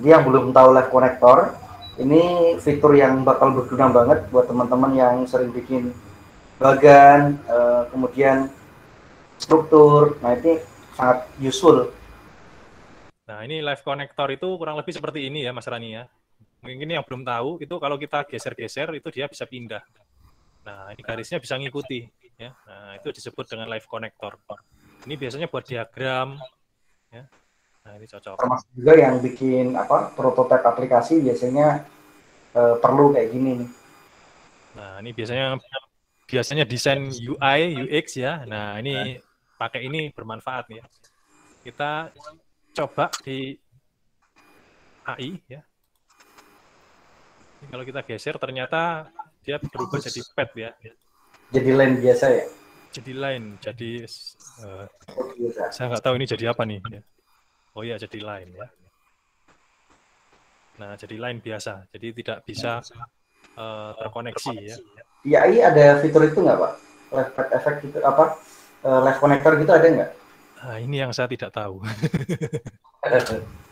Jadi yang belum tahu live connector, ini fitur yang bakal berguna banget buat teman-teman yang sering bikin bagan, uh, kemudian struktur. Nah ini sangat useful. Nah ini live connector itu kurang lebih seperti ini ya Mas Rani ya. Mungkin yang belum tahu itu kalau kita geser-geser itu dia bisa pindah. Nah ini garisnya bisa ngikuti ya. Nah itu disebut dengan live connector. Ini biasanya buat diagram ya. Nah, ini cocok. Termasuk juga yang bikin apa prototipe aplikasi biasanya uh, perlu kayak gini nih. Nah, ini biasanya biasanya desain UI, UX ya. Nah, ini pakai ini bermanfaat ya. Kita coba di AI ya. Ini kalau kita geser ternyata dia berubah jadi pet ya. Jadi line biasa ya. Jadi line, jadi uh, saya nggak tahu ini jadi apa nih. Ya. Oh ya, jadi line ya. Nah, jadi line biasa. Jadi tidak bisa uh, terkoneksi ya. Di AI ada fitur itu nggak, Pak? Live pad effect gitu apa? Uh, live connector gitu ada nggak? Nah, ini yang saya tidak tahu.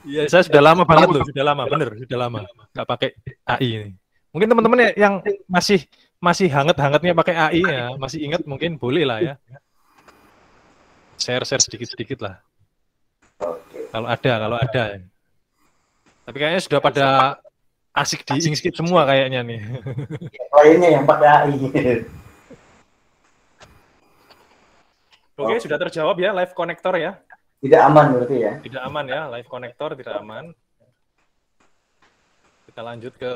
Iya, saya sudah lama banget loh, sudah lama, bener, sudah lama nggak pakai AI ini. Mungkin teman-teman yang masih masih hangat-hangatnya pakai AI ya, masih ingat mungkin boleh lah ya. Share-share sedikit-sedikit lah. Kalau ada, kalau ada. Tapi kayaknya sudah pada asik di Inkscape semua kayaknya nih. Lainnya yang pada AI. Oke, sudah terjawab ya live connector ya. Tidak aman berarti ya. Tidak aman ya, live connector tidak aman. Kita lanjut ke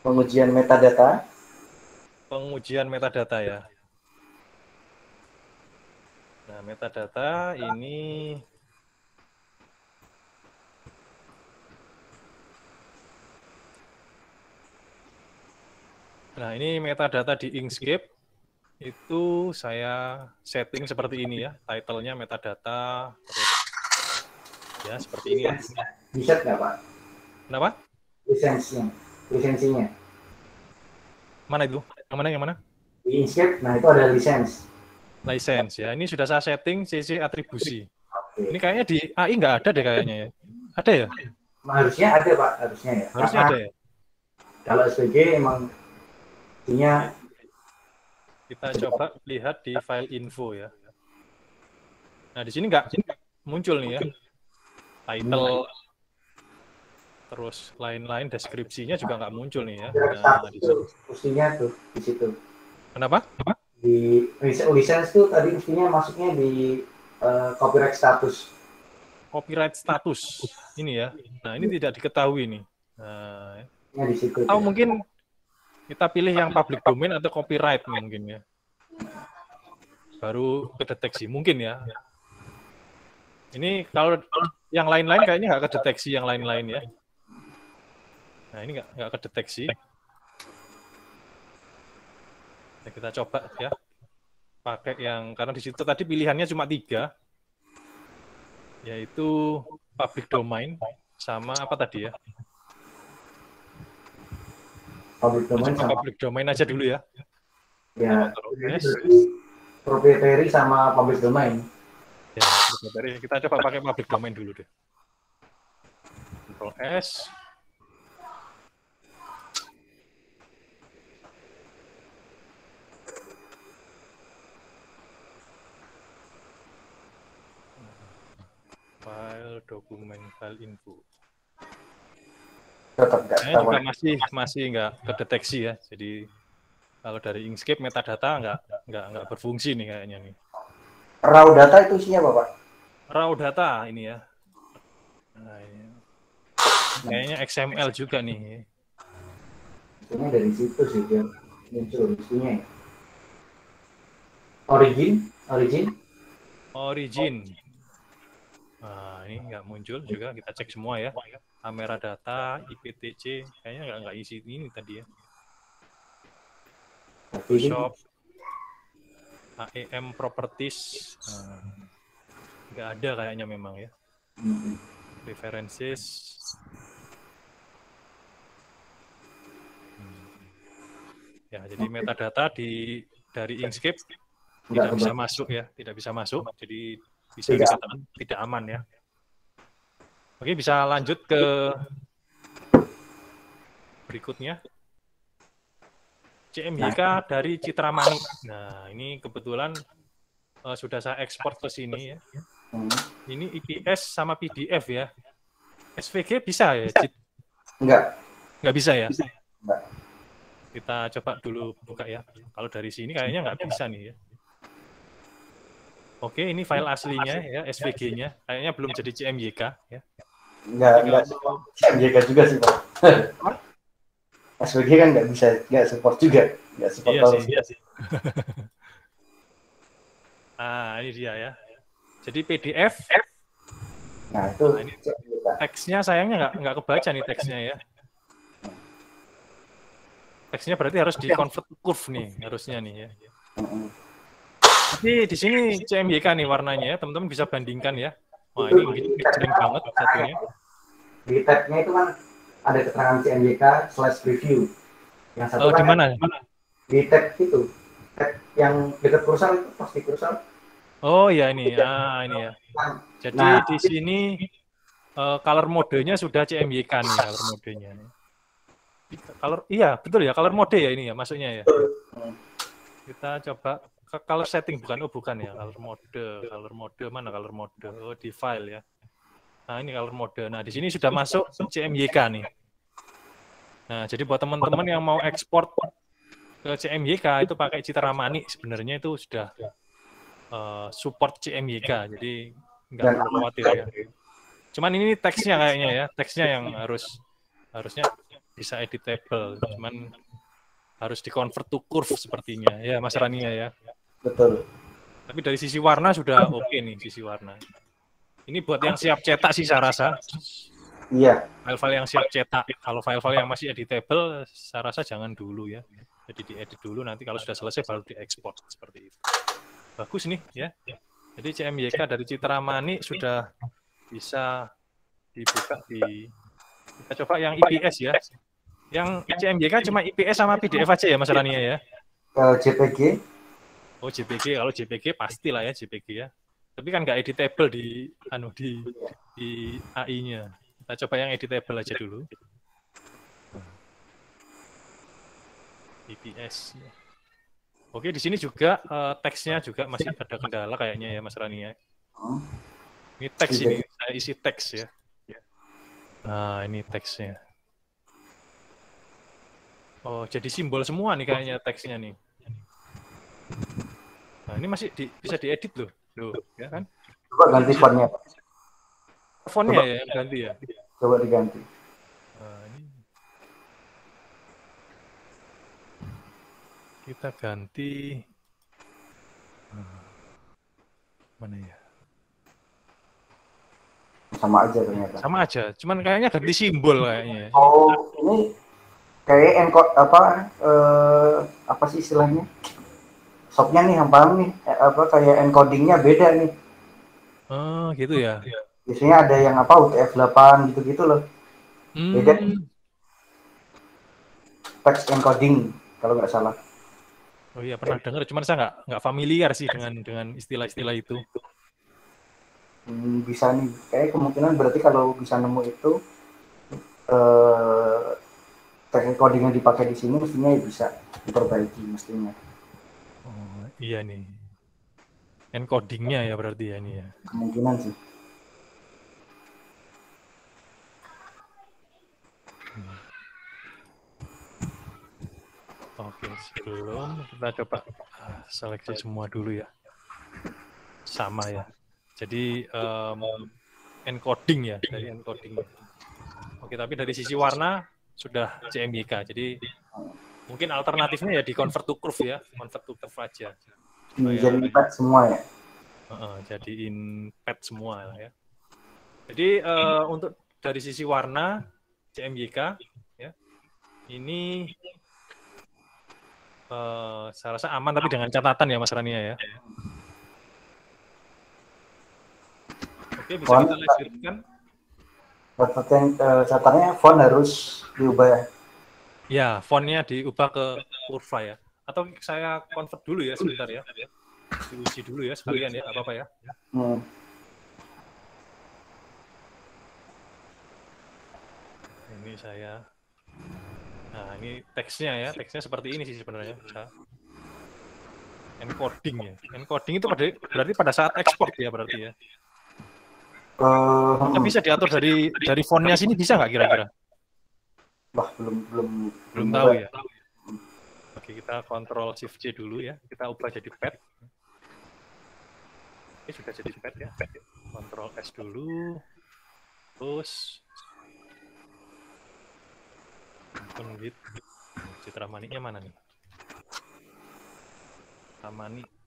pengujian metadata. Pengujian metadata ya. Nah, metadata ini Nah, ini metadata di Inkscape itu saya setting seperti ini ya. Title-nya metadata terus ya seperti ini. Bisa nggak, Pak? Kenapa? Lisensinya. Lisensinya. Mana itu? Yang mana yang mana? Di Inkscape, nah itu ada lisensi license ya. Ini sudah saya setting CC atribusi. Ini kayaknya di AI nggak ada deh kayaknya ya. Ada ya? Harusnya ada Pak, harusnya ya. Harusnya Karena ada ya. Kalau SVG emang punya kita coba lihat di file info ya. Nah di sini nggak muncul nih ya title terus lain-lain deskripsinya juga nggak muncul nih ya. Nah, di sini. tuh di situ. Kenapa? Apa? Di lisensi tuh tadi mestinya masuknya di uh, copyright status. Copyright status ini ya. Nah ini tidak diketahui nih. Nah, ya di situ. Atau ya. mungkin kita pilih yang public domain atau copyright mungkin ya. Baru kedeteksi mungkin ya. Ini kalau yang lain-lain kayaknya nggak kedeteksi yang lain-lain ya. Nah ini nggak nggak kedeteksi. Ya, kita coba ya pakai yang karena di situ tadi pilihannya cuma tiga. Yaitu public domain sama apa tadi ya? Public domain sama public domain aja dulu ya. Ya proprietary sama public domain. Ya proprietary. Kita coba pakai public domain dulu deh. Control S file dokumen file info. Tetap Saya juga masih masih nggak kedeteksi ya. Jadi kalau dari Inkscape metadata nggak nggak nggak berfungsi nih kayaknya nih. Raw data itu isinya apa pak? Raw data ini ya. Nah, ini. Kayaknya XML juga nih. Ini dari situ sih dia muncul isinya. Ya. Origin, origin. Origin. Nah, ini nggak muncul juga, kita cek semua ya. Kamera data, IPTC, kayaknya nggak nggak isi ini tadi ya. Photoshop, AEM Properties, nah, nggak ada kayaknya memang ya. References, hmm. ya jadi metadata di dari Inkscape tidak bisa masuk ya, tidak bisa masuk. Jadi bisa tidak. dikatakan tidak aman ya. Oke, bisa lanjut ke berikutnya. CMYK dari Citra Mani. Nah, ini kebetulan uh, sudah saya ekspor ke sini ya. Hmm. Ini IPS sama PDF ya. SVG bisa ya? Enggak. Enggak bisa ya? Enggak. Kita coba dulu buka ya. Kalau dari sini kayaknya nggak bisa nih ya. Oke, ini file aslinya ya, SVG-nya. Kayaknya belum jadi CMYK ya. Enggak, enggak CMYK juga sih, Pak. SVG kan nggak bisa nggak support juga. Nggak support iya sih, iya sih. ah ini dia ya. Jadi PDF nah itu nah, ini teksnya sayangnya nggak nggak kebaca nih teksnya ya. Teksnya berarti harus di convert curve nih harusnya nih ya Jadi di sini CMYK nih warnanya ya teman-teman bisa bandingkan ya wah ini kecil banget satunya di tabnya itu kan ada keterangan CMYK slash review. Yang satu oh, kan di mana? Di tab itu. Tab yang dekat kursor itu pasti kursor. Oh ya ini, ah ini ya. Jadi nah, di sini uh, color modenya sudah CMYK nih color modenya. Color iya betul ya color mode ya ini ya maksudnya ya. Kita coba color setting bukan oh bukan ya color mode color mode mana color mode oh di file ya. Nah, ini color mode. Nah, di sini sudah masuk CMYK nih. Nah, jadi buat teman-teman yang mau ekspor ke CMYK itu pakai Citra Mani sebenarnya itu sudah uh, support CMYK. Jadi nggak perlu khawatir ya. Cuman ini teksnya kayaknya ya, teksnya yang harus harusnya bisa editable. Cuman harus di-convert to curve sepertinya. Ya, Mas Rania ya. Betul. Tapi dari sisi warna sudah oke okay nih sisi warna. Ini buat yang siap cetak sih saya rasa. Iya. File-file yang siap cetak. Kalau file-file yang masih editable, saya rasa jangan dulu ya. Jadi diedit dulu, nanti kalau sudah selesai baru diekspor seperti itu. Bagus nih ya. Jadi CMYK dari Citra Mani sudah bisa dibuka di kita coba yang IPS ya. Yang CMYK cuma IPS sama PDF aja ya Mas Rania ya? Kalau JPG? Oh JPG, kalau JPG pastilah ya JPG ya. Tapi kan nggak editable di anu di di AI-nya. Kita coba yang editable aja dulu. EPS. Oke, di sini juga uh, teksnya juga masih ada kendala kayaknya ya Mas Rani ya. Ini teks ini, saya isi teks ya. Nah, ini teksnya. Oh, jadi simbol semua nih kayaknya teksnya nih. Ini masih di, bisa diedit loh. Loh, ya kan? Coba ganti fontnya. Fontnya ya ganti ya. Coba diganti. Nah, ini. Kita ganti. Nah, mana ya? Sama aja ternyata. Sama aja, cuman kayaknya ganti simbol kayaknya. Oh, ini kayak encode apa eh, apa sih istilahnya? Shopnya nih yang paham nih eh, apa kayak encodingnya beda nih. Oh gitu ya? Biasanya ada yang apa UTF-8 gitu-gitu loh. Hmm. beda. Text encoding kalau nggak salah. Oh iya pernah dengar cuman saya nggak nggak familiar sih dengan dengan istilah-istilah itu. Hmm, bisa nih. Kayak kemungkinan berarti kalau bisa nemu itu eh, text encoding yang dipakai di sini mestinya ya bisa diperbaiki mestinya Iya nih. Encodingnya ya berarti ya ini ya. Kemungkinan sih. Hmm. Oke, sebelum kita coba ah, seleksi semua dulu ya. Sama ya. Jadi um, encoding ya, dari encoding. Oke, tapi dari sisi warna sudah CMYK. Jadi mungkin alternatifnya ya di convert to curve ya convert to curve aja. Jadi pad semua ya? Uh, jadiin pad semua ya. Jadi uh, untuk dari sisi warna CMYK ya ini uh, saya rasa aman tapi dengan catatan ya Mas Rania ya. Oke bisa font, kita lanjutkan. Catatannya font harus diubah ya Ya, fontnya diubah ke kurva ya. Atau saya convert dulu ya sebentar ya. Diuji dulu ya sekalian ya, apa-apa ya. Hmm. ini saya. Nah, ini teksnya ya. Teksnya seperti ini sih sebenarnya. Bisa encoding ya. Encoding itu pada, berarti pada saat ekspor ya berarti ya. Uh, bisa diatur dari dari fontnya sini bisa nggak kira-kira? Wah belum belum Belum tahu ya. Oke, kita kontrol shift C dulu ya. Kita ubah jadi pad. Ini sudah jadi pad ya. Kontrol S dulu. Terus open with Citra maniknya mana nih? Tamani.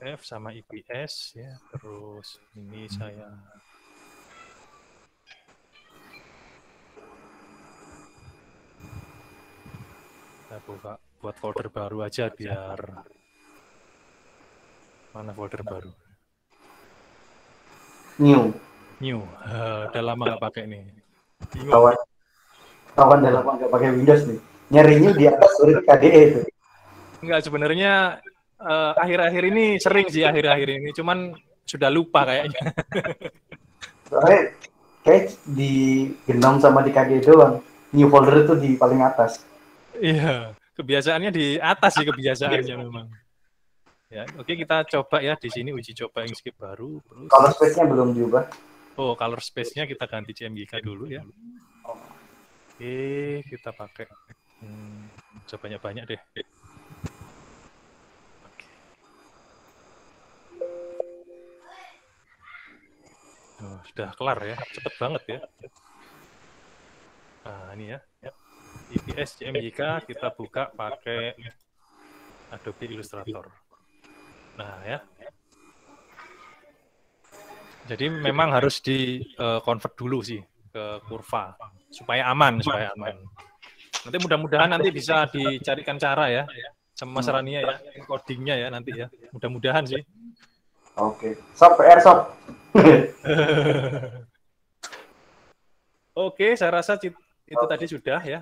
IPF sama IPS ya. Terus ini saya saya buka buat folder baru aja biar mana folder baru? New. New. Eh, udah lama nggak pakai nih. Bingung kawan. Kawan dalam nggak pakai Windows nih. Nyari new di atas surat KDE itu. Enggak sebenarnya eh, akhir-akhir ini sering sih akhir-akhir ini cuman sudah lupa kayaknya soalnya kayak di genom sama di KDE doang new folder itu di paling atas Iya, kebiasaannya di atas sih kebiasaannya memang. Ya, oke kita coba ya di sini uji coba Inkscape baru. Terus, color space-nya belum diubah oh color space-nya kita ganti CMYK dulu ya. Oke, kita pakai hmm, coba banyak-banyak deh. Oh, sudah kelar ya, cepet banget ya. Nah, ini ya. IPS CMYK kita buka pakai Adobe Illustrator. Nah, ya. Jadi memang harus di eh, convert dulu sih ke kurva supaya aman, supaya aman. Nanti mudah-mudahan nanti bisa dicarikan cara ya sama Mas Rania ya, encodingnya ya nanti ya. Mudah-mudahan sih. oke sob PR sob Oke, saya rasa itu tadi sudah ya,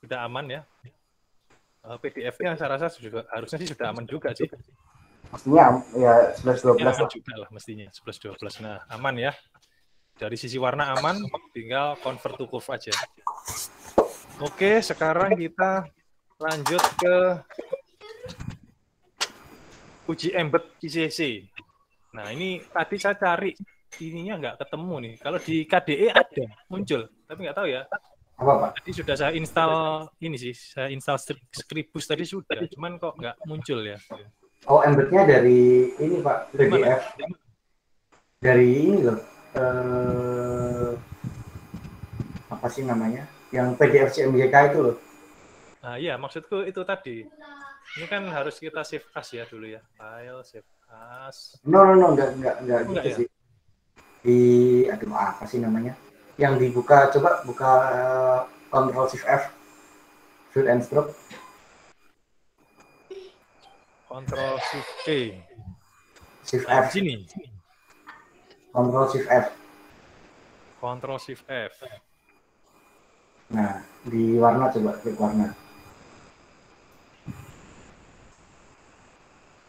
sudah aman ya. Eh, PDF-nya saya rasa juga harusnya sih sudah aman juga sih. maksudnya ya 11 12 Ya, aman lah. juga lah mestinya 11 12. Nah, aman ya. Dari sisi warna aman, tinggal convert to curve aja. Oke, sekarang kita lanjut ke uji embed ICC. Nah, ini tadi saya cari ininya nggak ketemu nih. Kalau di KDE ada muncul, tapi nggak tahu ya. apa pak Tadi sudah saya install ini sih, saya install Scribus tadi sudah, cuman kok nggak muncul ya. oh embednya dari ini pak Gimana? PDF dari ini loh eh, apa sih namanya yang PDF CMYK itu loh Nah, iya, maksudku itu tadi. Ini kan harus kita save as ya dulu ya. File, save as. no no no enggak enggak enggak Enggak gitu ya? sih di aduh apa sih namanya yang dibuka coba buka eh, Ctrl Shift F fill and stroke Control Shift P. Shift di F sini. Ctrl Shift F Control Shift F. nah di warna coba klik warna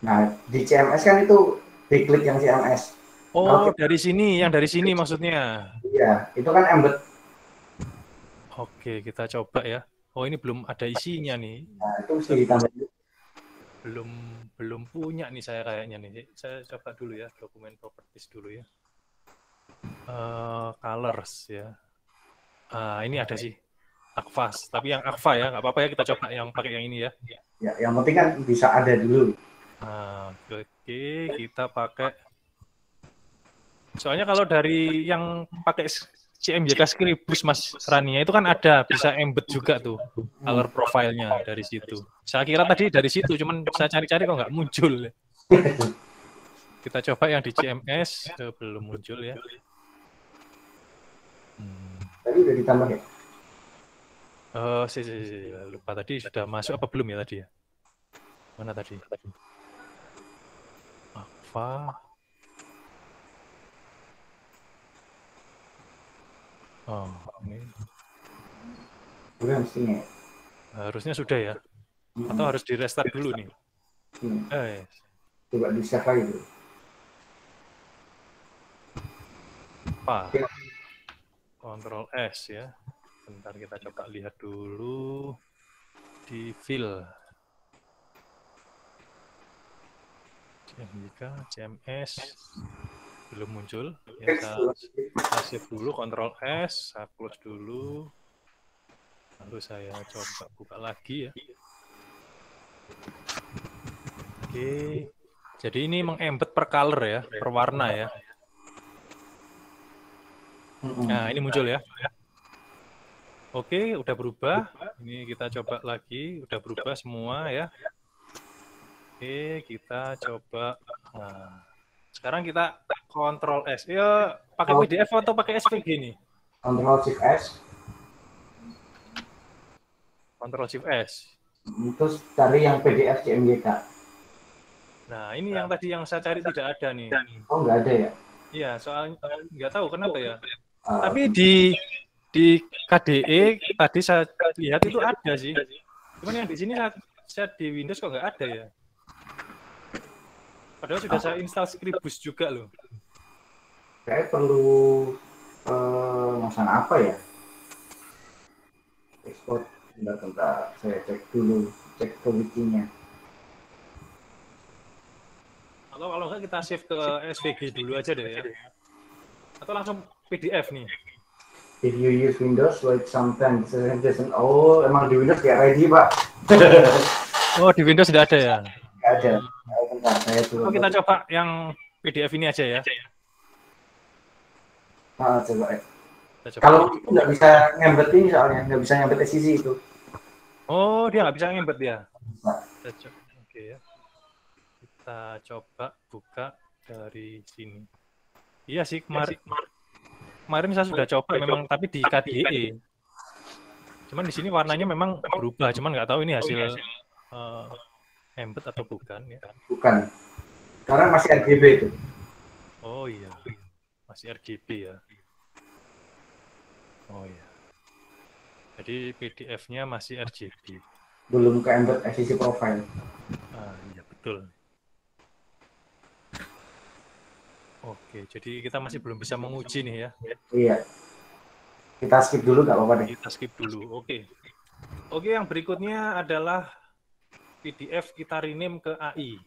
nah di CMS kan itu diklik yang CMS Oh, Oke. dari sini, yang dari sini maksudnya. iya itu kan embed Oke, kita coba ya. Oh, ini belum ada isinya nih. nah itu mesti ditambah Belum belum punya nih saya kayaknya nih. Saya coba dulu ya, dokumen properties dulu ya. Eh, colors ya. Ah, ini ada sih. Akvas, tapi yang Akva ya, nggak apa-apa ya kita coba yang pakai yang ini ya. ya yang penting kan bisa ada dulu Nah, oke, kita pakai. Soalnya kalau dari yang pakai CMYK Scribus Mas Rania itu kan ada bisa embed juga tuh color profile-nya dari situ. Saya kira tadi dari situ, cuman saya cari-cari kok nggak muncul. Kita coba yang di CMS, eh, belum muncul ya. Hmm. tadi udah ditambah ya Oh, si, si, si, si, lupa tadi sudah masuk apa belum ya tadi ya? Mana tadi? Apa? Oh, ini. Udah mestinya. Harusnya sudah ya. Atau harus di restart dulu nih. Hmm. Eh, Coba di save lagi dulu. apa? Ya. Control S ya. Bentar kita coba lihat dulu di fill. CMYK, CMS belum muncul. Ya, kita, kita save dulu, Control S, saya close dulu. Lalu saya coba buka lagi ya. Oke, jadi ini mengembed per color ya, per warna ya. Nah, ini muncul ya. Oke, udah berubah. Ini kita coba lagi, udah berubah semua ya. Oke, kita coba. Nah, sekarang kita Control S. Ya, pakai Oh. PDF atau pakai SVG nih? Control Shift S. Control Shift S. Terus cari yang PDF CMYK. Nah, ini yang tadi yang saya cari tidak ada nih. Oh nggak ada ya? Iya, soalnya nggak tahu kenapa ya. Ah, Tapi di di KDE tadi saya lihat itu ada sih. Cuman yang di sini saya, saya di Windows kok nggak ada ya. Padahal sudah saya install Scribus juga loh. saya perlu eh masan apa ya? Export. Bentar, bentar. Saya cek dulu, cek ke wikinya. Atau kalau nggak kita save ke SVG dulu aja deh ya. Atau langsung PDF nih. If you use Windows, wait sometimes. Oh, emang di Windows nggak ready, Pak? Oh di Windows sudah ada ya. Nggak ada. Saya. Oh kita coba yang PDF ini aja ya. Ah, coba ya. Kita coba. Kalau itu nggak bisa nyambet ini soalnya, nggak bisa nyambet sisi itu. Oh dia nggak bisa ngembet ya. Bisa. Kita coba. Oke ya. Kita coba buka dari sini. Iya sih kemarin kemarin saya sudah coba memang tapi di KDE. Cuman di sini warnanya memang berubah, cuman nggak tahu ini hasil eh, embed atau bukan ya. Bukan. Sekarang masih RGB itu. Oh iya, masih RGB ya. Oh iya. Jadi PDF-nya masih RGB. Belum ke embed sisi profile. Ah iya betul. Oke, jadi kita masih belum bisa menguji nih ya. Iya. Kita skip dulu nggak apa-apa deh. Kita skip dulu. Oke. Oke, yang berikutnya adalah PDF kita rename ke AI.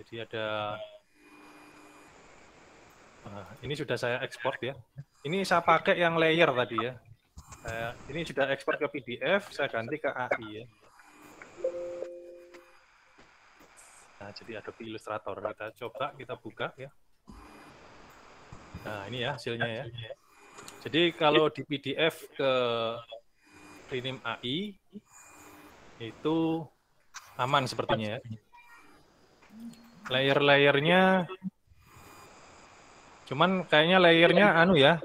Jadi ada Nah, ini sudah saya ekspor ya. Ini saya pakai yang layer tadi ya. Saya, ini sudah ekspor ke PDF, saya ganti ke AI ya. Nah, jadi Adobe Illustrator. Kita coba, kita buka ya. Nah, ini ya hasilnya ya. Jadi kalau di PDF ke rename AI itu aman sepertinya ya. Layer-layernya cuman kayaknya layernya anu ya.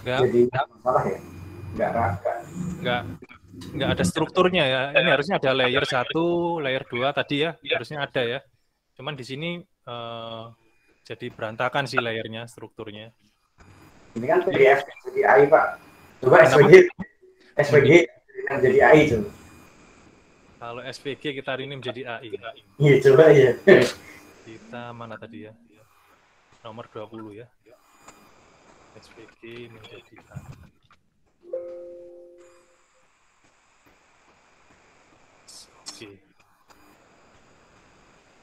Enggak Jadi masalah ya. Nggak raka. enggak enggak ada strukturnya ya. Ini harusnya ada layer satu, layer dua tadi ya. Harusnya ada ya. Cuman di sini eh, jadi berantakan sih layernya, strukturnya. Ini kan PDF jadi AI Pak. Coba? SVG, SVG jadi AI tuh. Kalau SVG kita rename jadi AI. Iya coba ya. Kita mana tadi ya? Nomor 20 ya. SVG menjadi AI. Oke.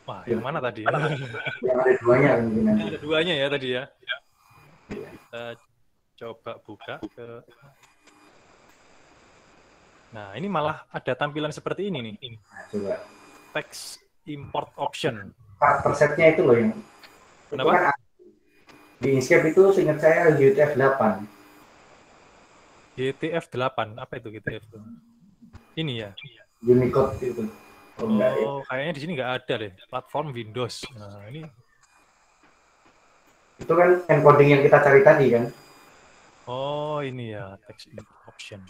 Wah, yang mana tadi? yang ada duanya nanti. ada duanya ya tadi ya. Kita coba buka ke Nah, ini malah ada tampilan seperti ini nih. Nah, coba. Text import option. Pak persepnya itu loh yang itu Kenapa? kan di Inkscape itu seingat saya UTF-8. GTF 8. Apa itu GTF? Ini ya. Unicode itu. Oh, enggak ya. Oh, kayaknya di sini nggak ada deh. Platform Windows. Nah, ini Itu kan encoding yang kita cari tadi kan. oh ini ya text import option.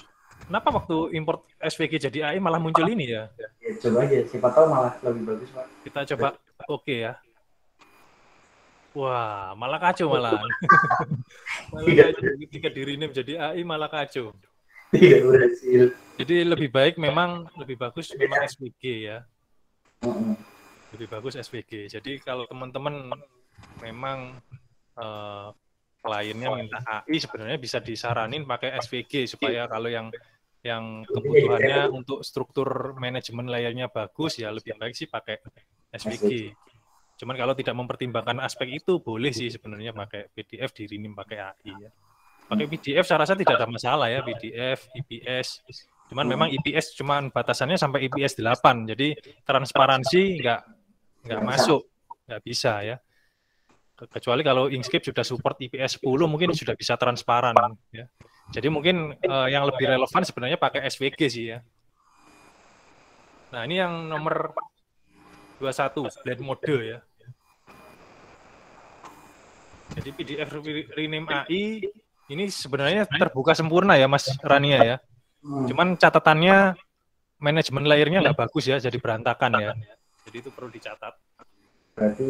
Kenapa waktu import SVG jadi AI malah muncul ini ya? Ya, coba aja, siapa tahu malah lebih bagus Pak. Kita coba oke ya. Wah, malah kacau malah. malah Tidak. kacau. Ketika di rename jadi AI malah kacau. Tidak berhasil. Jadi lebih baik memang lebih bagus memang SVG ya. Lebih bagus SVG. Jadi kalau teman-teman memang uh, kliennya minta AI sebenarnya bisa disaranin pakai SVG supaya kalau yang yang kebutuhannya untuk struktur manajemen layarnya bagus ya lebih baik sih pakai SVG. Cuman kalau tidak mempertimbangkan aspek itu boleh sih sebenarnya pakai PDF dirinim pakai AI ya. Pakai PDF saya rasa tidak ada masalah ya PDF, IPS. Cuman memang IPS cuman batasannya sampai IPS 8. Jadi transparansi nggak nggak masuk, nggak bisa ya. Kecuali kalau Inkscape sudah support IPS 10 mungkin sudah bisa transparan ya. Jadi mungkin uh, yang lebih relevan sebenarnya pakai SVG sih ya. Nah, ini yang nomor 21 blend mode ya. Jadi PDF rename AI ini sebenarnya terbuka sempurna ya Mas Rania ya. Cuman catatannya manajemen layernya nggak bagus ya, jadi berantakan ya. Jadi itu perlu dicatat. Berarti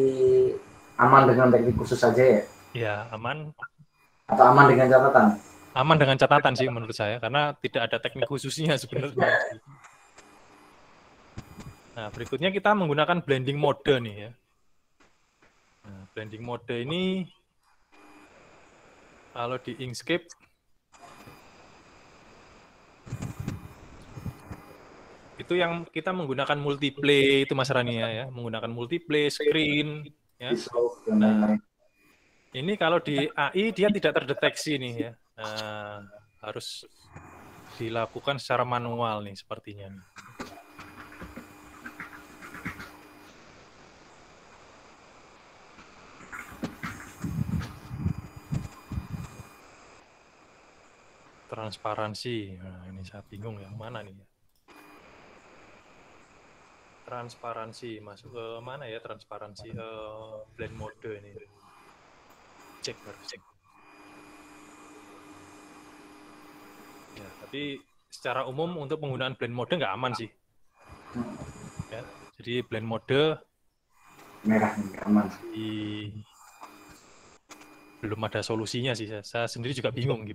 aman dengan teknik khusus saja ya? Iya, aman. Atau aman dengan catatan? Aman dengan catatan sih menurut saya, karena tidak ada teknik khususnya sebenarnya. Nah, berikutnya kita menggunakan blending mode nih ya. Nah, blending mode ini kalau di Inkscape itu yang kita menggunakan multiplay itu Mas Rania ya, menggunakan multiplay screen Ya. Nah, ini kalau di AI dia tidak terdeteksi nih ya. Nah, harus dilakukan secara manual nih sepertinya. Nih. Transparansi. Nah, ini saya bingung yang mana nih ya transparansi masuk ke mana ya transparansi? Uh, blend mode ini. Cek baru cek. Ya tapi secara umum untuk penggunaan blend mode nggak aman sih. Ya jadi blend mode merah nggak aman. di belum ada solusinya sih. Saya, saya sendiri juga bingung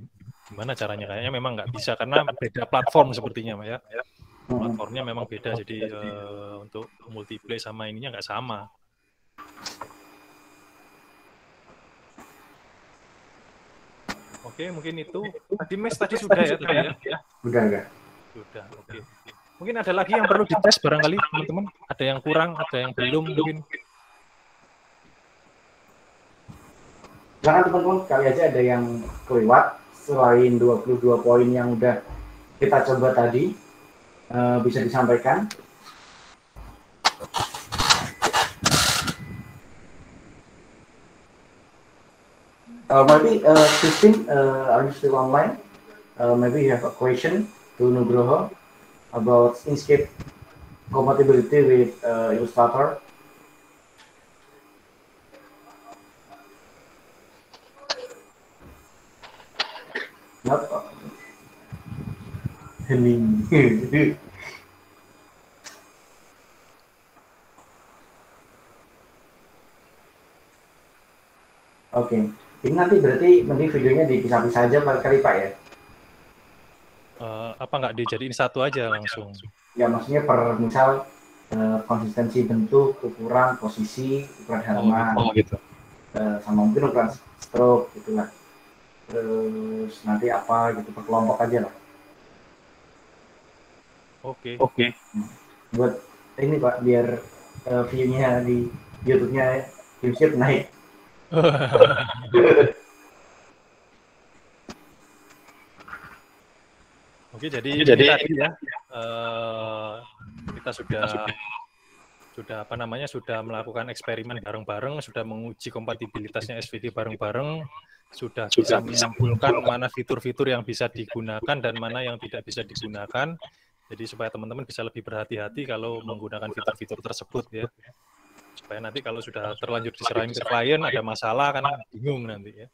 gimana caranya. Kayaknya memang nggak bisa karena beda platform sepertinya ya platformnya memang beda jadi uh, untuk multiplay sama ininya nggak sama Oke, mungkin itu. Tadi mes tadi sudah ya, tadi ya? Sudah enggak? Sudah, oke. Mungkin ada lagi yang perlu dites barangkali, teman-teman. Ada yang kurang, ada yang belum mungkin. Jangan teman-teman, kali aja ada yang kelewat selain 22 poin yang udah kita coba tadi uh, bisa disampaikan? Uh, maybe uh, Christine, uh, are you still online? Uh, maybe you have a question to Nugroho about Inkscape compatibility with uh, Illustrator. Hening Oke, ini nanti berarti nanti videonya dipisah-pisah aja kali Pak ya? Uh, apa nggak dijadiin satu aja langsung? Ya maksudnya per misal uh, konsistensi bentuk, ukuran, posisi, ukuran halaman, oh, gitu. Uh, sama mungkin ukuran stroke gitu lah. Terus nanti apa gitu per kelompok aja lah. Oke. Okay. Oke. Okay. Buat ini Pak biar uh, view-nya di YouTube-nya viewership naik. Oke, jadi jadi tadi ya uh, kita sudah sudah apa namanya sudah melakukan eksperimen bareng-bareng, sudah menguji kompatibilitasnya SVG bareng-bareng, sudah bisa menyimpulkan mana fitur-fitur yang bisa digunakan dan mana yang tidak bisa digunakan. Jadi supaya teman-teman bisa lebih berhati-hati kalau menggunakan fitur-fitur tersebut ya. Supaya nanti kalau sudah terlanjur diserahin ke klien ada masalah karena bingung nanti ya.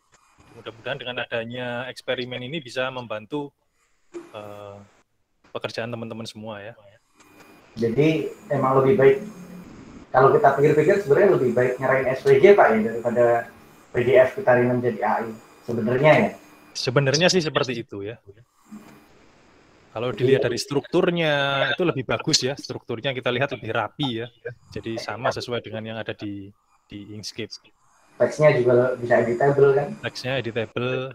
Mudah-mudahan dengan adanya eksperimen ini bisa membantu uh, pekerjaan teman-teman semua ya. Jadi emang lebih baik kalau kita pikir-pikir sebenarnya lebih baik nyerahin SVG Pak ya daripada PDF kita menjadi AI sebenarnya ya. Sebenarnya sih seperti itu ya. Kalau dilihat dari strukturnya itu lebih bagus ya, strukturnya kita lihat lebih rapi ya. Jadi sama sesuai dengan yang ada di di Inkscape. Teksnya juga bisa editable kan? Teksnya editable,